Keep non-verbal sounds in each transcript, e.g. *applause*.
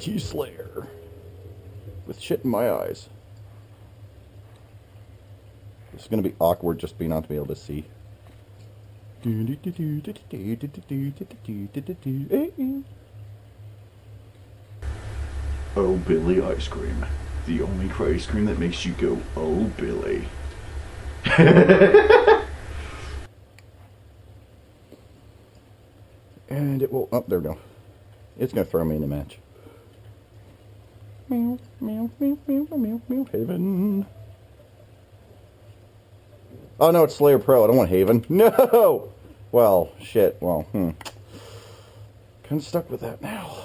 Infinity Slayer. With shit in my eyes. It's gonna be awkward just being not to be able to see. Oh, Billy ice cream. The only ice cream that makes you go, oh, Billy. *laughs* And it will. Oh, there we go. It's gonna throw me in the match. Meow, meow, meow, meow, meow, meow, Haven. Oh no, it's Slayer Pro. I don't want Haven. *laughs* No. Well, shit. Well, hmm. Kind of stuck with that now.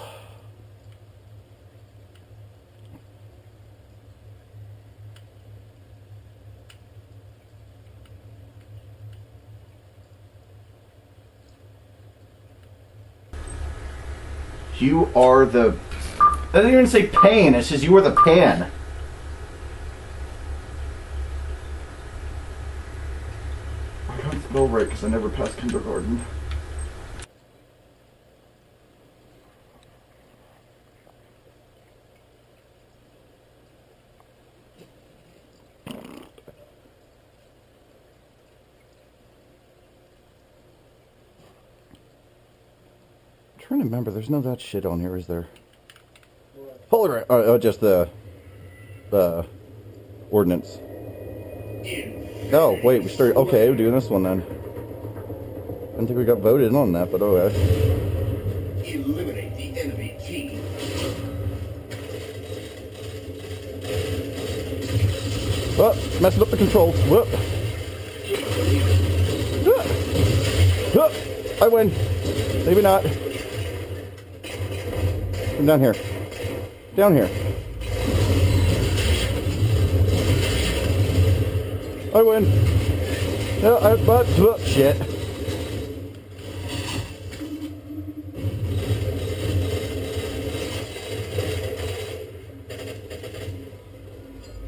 You are the. Didn't even say pain, it says you are the pan. I can't spell right because I never passed kindergarten. I'm trying to remember. There's no that shit on here, is there? Polaroid. Oh, oh, just the the ordinance. Oh, wait. We started. Okay, we're doing this one then. I don't think we got voted on that, but oh, okay. Eliminate the enemy team. Oh, messing up the controls. Whoop. Whoop. I win. Maybe not. Come down here. Down here. I win. No, I, but, but shit.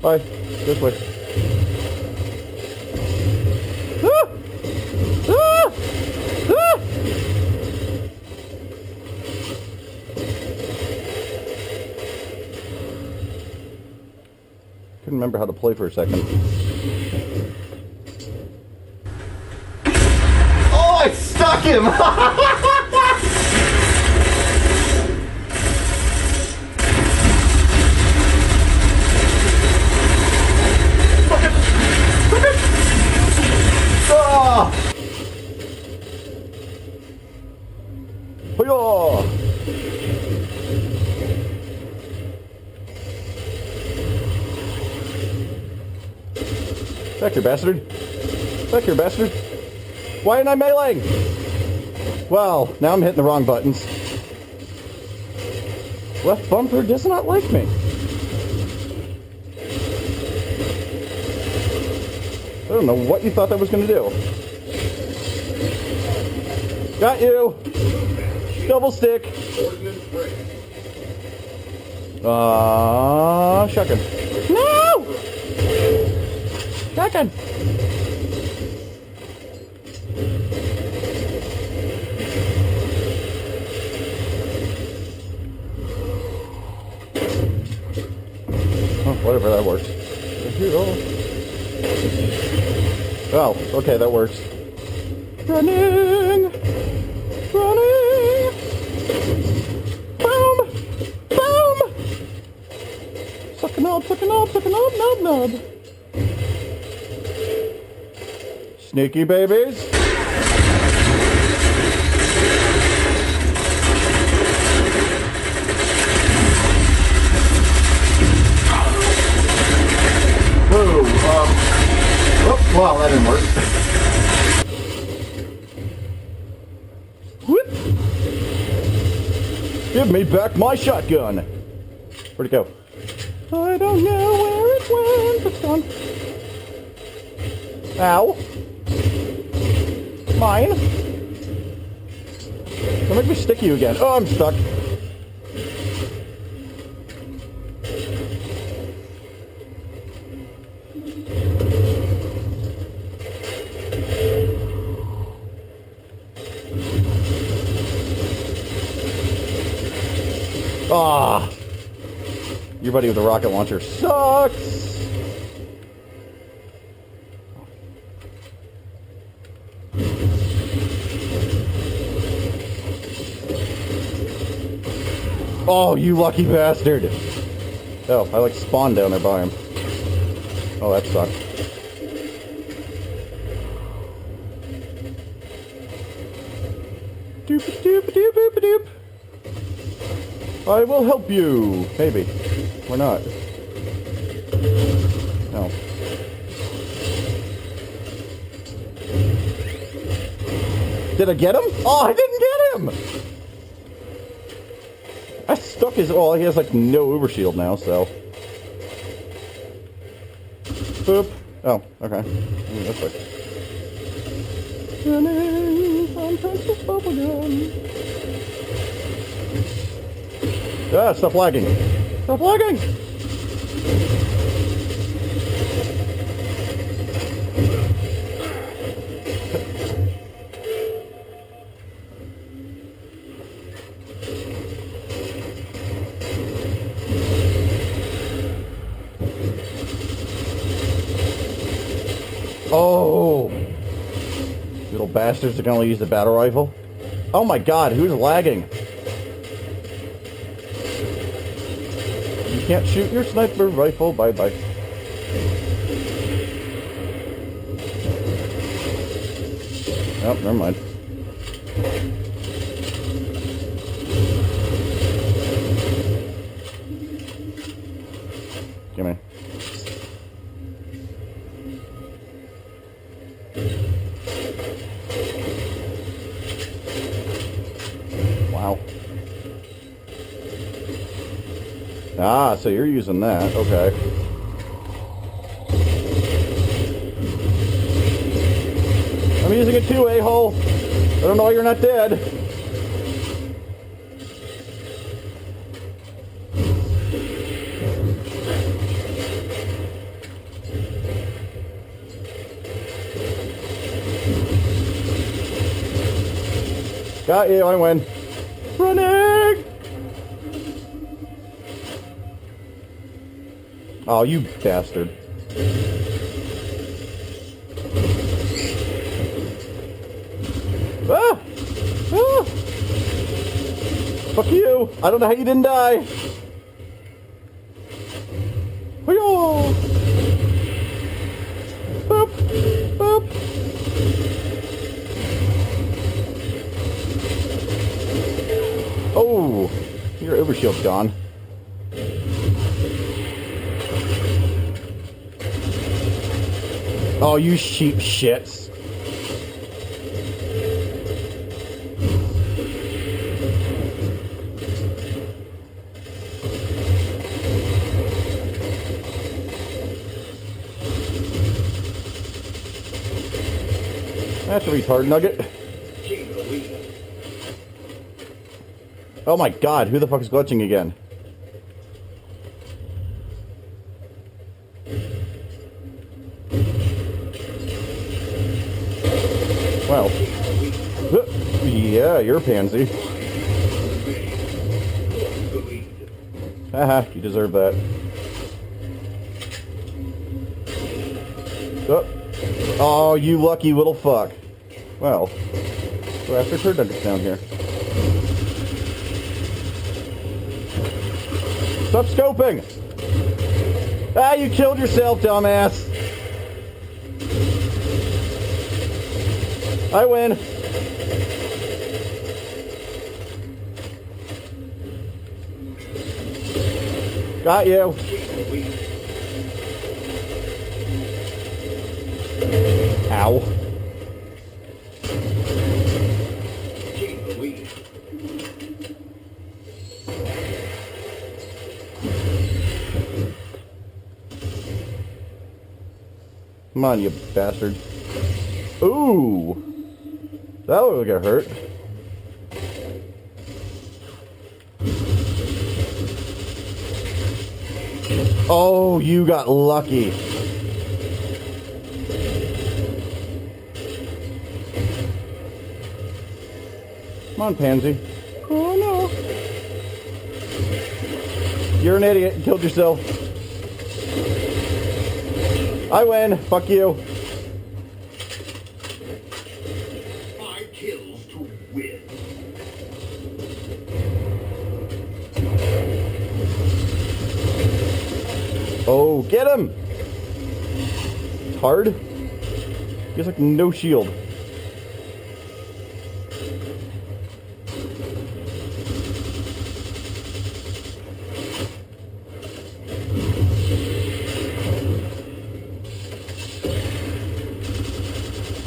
Bye. This way. Ah! Ah! Ah! Couldn't remember how to play for a second. Oh, I stuck him! *laughs* Ah! Hiya! Back here, bastard. Back here, bastard. Why ain't I meleeing? Well, now I'm hitting the wrong buttons. Left bumper does not like me. I don't know what you thought that was going to do. Got you. Double stick. Ah. Uh, shotgun. Shotgun. Oh, whatever, that works. Oh, okay, that works. Running! Running! Boom! Boom! Suck a knob, suck a knob, suck a Sneaky babies. Whoa, um. Oh, that didn't work. Whoop. Give me back my shotgun. Where'd it go? I don't know where it went. It's gone. Ow. Mine. Don't make me stick you again. Oh, I'm stuck. Ah! Your buddy with the rocket launcher sucks! Oh, you lucky bastard! Oh, I like spawned down there by him. Oh, that sucks. Doop doop doop doop doop. I will help you. Maybe. Or not. No. Did I get him? Oh, I didn't get him! His... Oh, he has like no overshield now, so... Boop. Oh, okay. Mm, that's like... Ah, stop lagging. Stop lagging! Oh! Little bastards can only use the battle rifle. Oh my god, who's lagging? You can't shoot your sniper rifle. Bye bye. Oh, never mind. Gimme. Wow. Ah, so you're using that. Okay. I'm using it too, a-hole. I don't know you're not dead. Got you, I win. Running! Oh, you bastard. Ah! Ah! Fuck you! I don't know how you didn't die! Boop! Boop! Oh! Your overshield's gone. Oh, you sheep shits. That's a retard nugget. Oh my god, who the fuck is glitching again? Well. You're pansy. Haha, you deserve that. Oh. oh, you lucky little fuck. Well, so after turd nuggets down here. Stop scoping! Ah, you killed yourself, dumbass! I win. Got you. Ow. Come on, you bastard. Ooh. That would get hurt. Oh, you got lucky. Come on, Pansy. Oh no. You're an idiot. You killed yourself. I win. Fuck you. Five kills to win. Oh, get him! Hard. He has like no shield.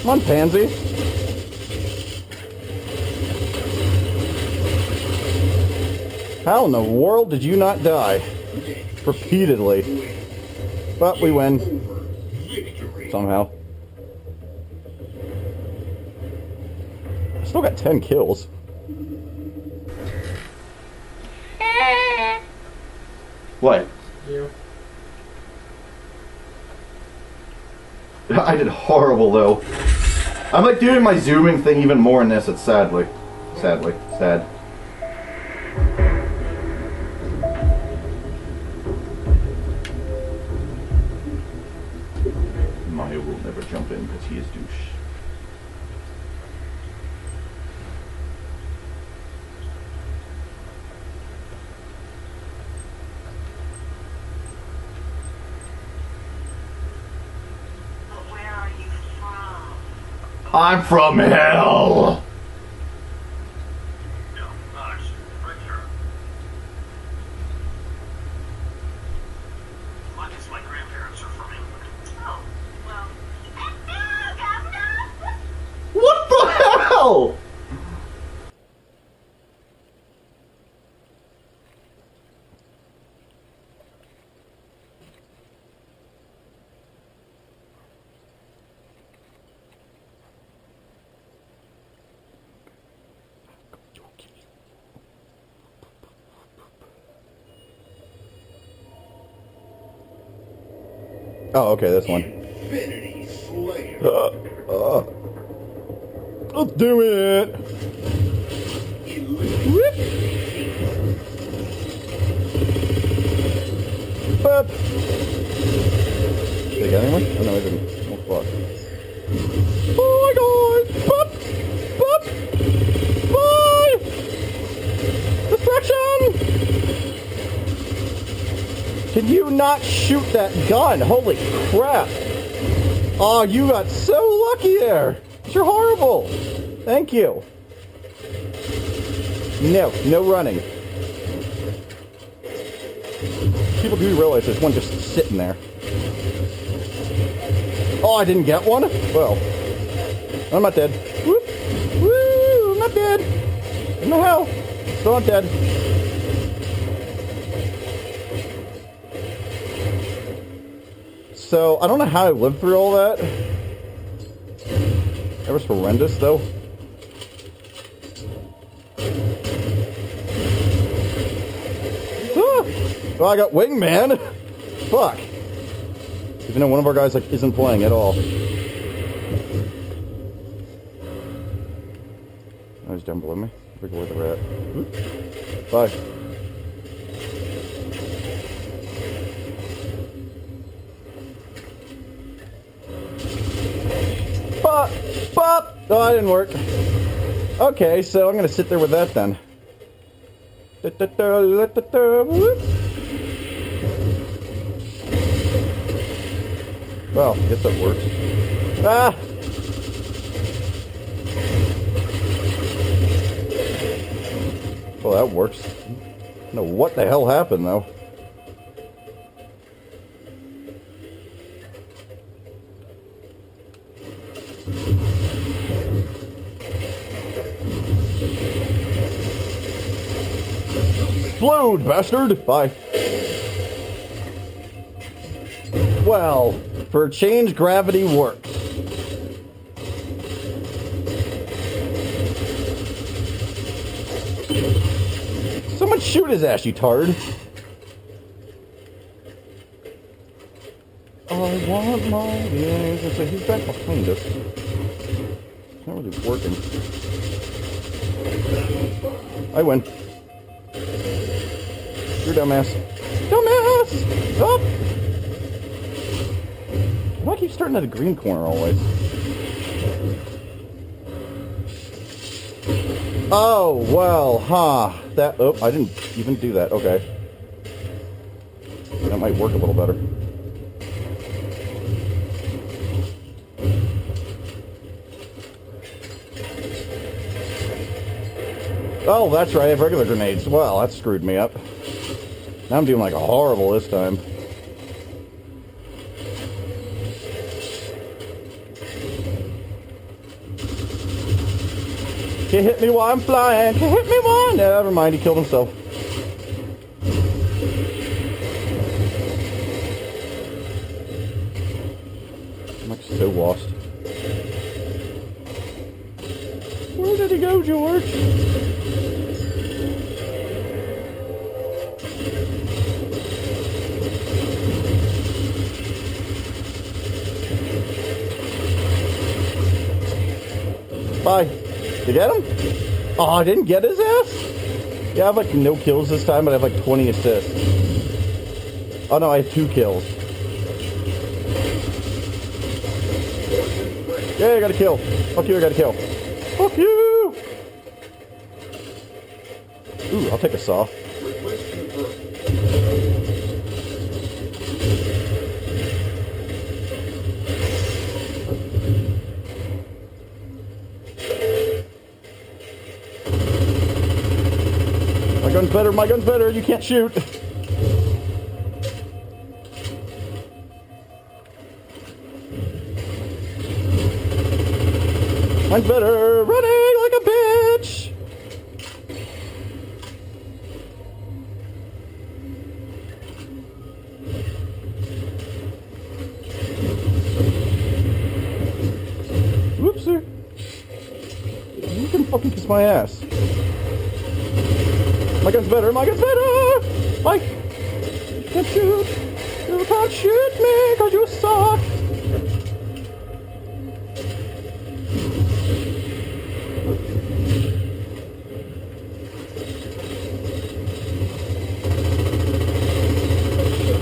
Come on, pansy. How in the world did you not die? Repeatedly. But we win Over. Victory. somehow. Still got 10 kills. What? You. I did horrible though. I'm like doing my zooming thing even more in this. It's sadly, sadly, sad. Maya will never jump in because he is douche. But where are you from? I'm from hell. No, uh, it's right here. I guess my grandparents are from England. Oh, well. What the hell? Oh, okay, this one. Infinity Slayer. Uh, uh. Let's do it! Whoop. Boop. Did I get anyone? Oh, no, I didn't. Oh, fuck. Oh my god! Boop! Boop! Bye! Destruction! Can you not shoot that gun? Holy crap! Oh, you got so lucky there! You're horrible! Thank you. No, no running. People do realize there's one just sitting there. Oh, I didn't get one? Well, I'm not dead. Whoop! Woo! I'm not dead! The hell! Still not dead. So, I don't know how I lived through all that. That was horrendous, though. Oh, I got wingman. Fuck. Even though one of our guys like isn't playing at all. Oh, he's down below me. Forget where they're at. Hmm? Bye. Pop! Pop! Oh, that didn't work. Okay, so I'm gonna sit there with that then. Well, guess that works. Ah! Well, that works. I don't know what the hell happened though. Bastard! Bye. Well, for a change, gravity works. Someone shoot his ass, you tard. I want my gonna say, he's back behind us. It's not really working. I win. You're dumbass. nuts. Oh! Why keep starting at a green corner always? Oh, well, huh. That, oh, I didn't even do that. Okay. That might work a little better. Oh, that's right, I have regular grenades. Well, that screwed me up. I'm doing like a horrible this time. Can't hit me while I'm flying. Can't hit me while. Never mind, he killed himself. I'm like so lost. Where did he go, George? Bye. You get him? Oh, I didn't get his ass? Yeah, I have like no kills this time, but I have like 20 assists. Oh no, I have two kills. Yeah, I got a kill. Fuck you, I got a kill. Fuck you! Ooh, I'll take a saw. Gun's better, my gun's better, you can't shoot. Mine's better, running like a bitch. Whoopsie. You can fucking kiss my ass. My gun's better, my gun's better! Mike! Can't shoot! You can't shoot me because you suck!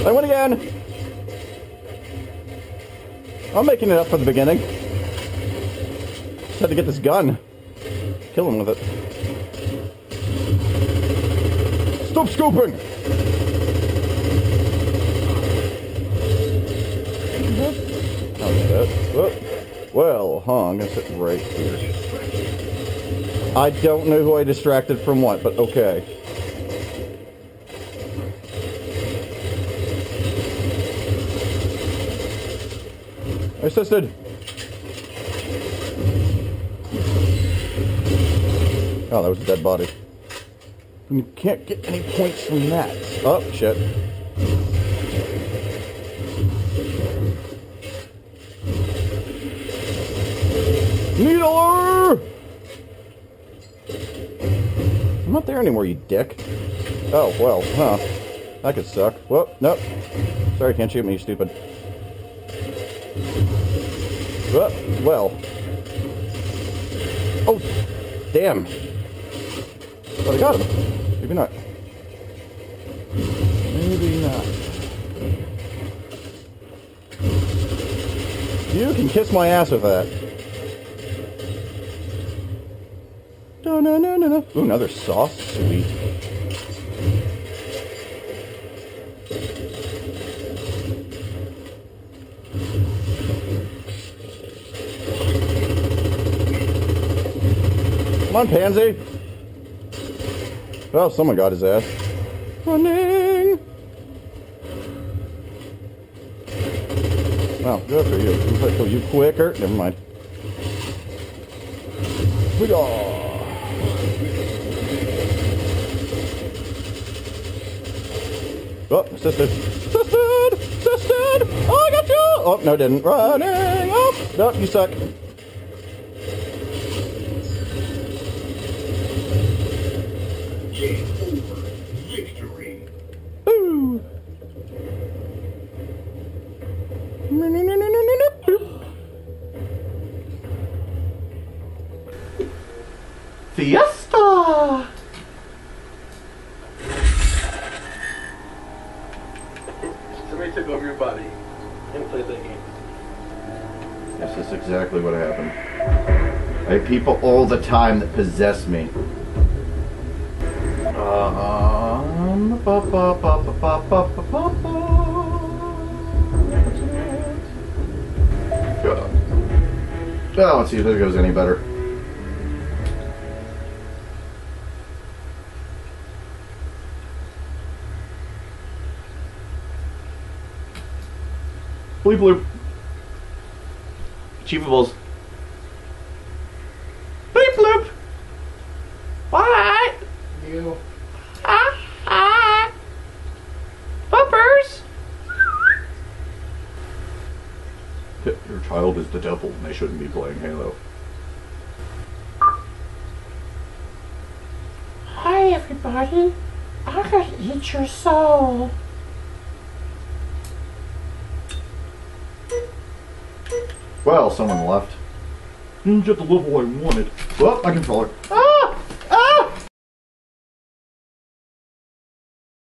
I win again! I'm making it up for the beginning. Just had to get this gun. Kill him with it. Stop scooping! Well, huh, I'm gonna sit right here. I don't know who I distracted from what, but okay. Assisted! Oh, that was a dead body. You can't get any points from that. Oh, shit. Needler! I'm not there anymore, you dick. Oh, well, huh. That could suck. Whoop, nope. Sorry, can't shoot me, you stupid. Whoop, well. Oh, damn. But I got him. Maybe not. Maybe not. You can kiss my ass with that. No, no, no, no, no. Ooh, another sauce. Sweet. Come on, Pansy. Well, someone got his ass. Running. Well, good for you. Like kill you quicker. Never mind. We go. Oh, assisted. Assisted! Assisted! Oh, I got you! Oh, no, didn't. Running! Oh, no, you suck. Fiesta! Somebody took over your body and played that game. Yes, that's exactly what happened. I have people all the time that possess me. Um, ba -ba -ba God. Oh, let's see if this goes any better. Bleep bloop. Achievables. Bleep bloop. What? You. Ah, ah. Bumpers. Your child is the devil and they shouldn't be playing Halo. Hi, everybody. I'm gonna eat your soul. Well, someone left. Didn't get the level I wanted. Well, my controller.